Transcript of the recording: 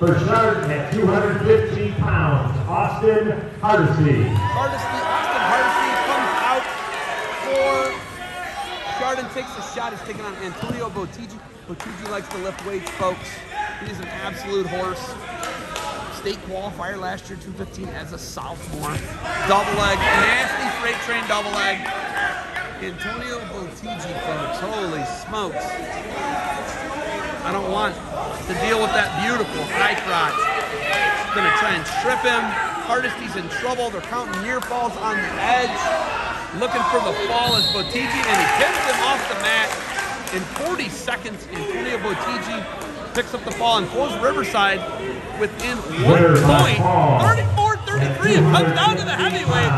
For Chardon at 215 pounds, Austin Hardesty. Hardesty, Austin Hardesty comes out for Chardon takes a shot. He's taking on Antonio Bottiggi. Bottiggi likes to lift weights, folks. He's an absolute horse. State qualifier last year, 215 as a sophomore. Double leg, nasty freight train double leg. Antonio Bottiggi, folks. Holy smokes. I don't want to deal with that beautiful high crotch. Gonna try and trip him. Hardesty's in trouble. They're counting near falls on the edge. Looking for the fall is Bottiggi, and he pins him off the mat. In 40 seconds, Antonio Bottiggi picks up the fall and pulls Riverside within one point. 34-33, It comes down to the heavyweight.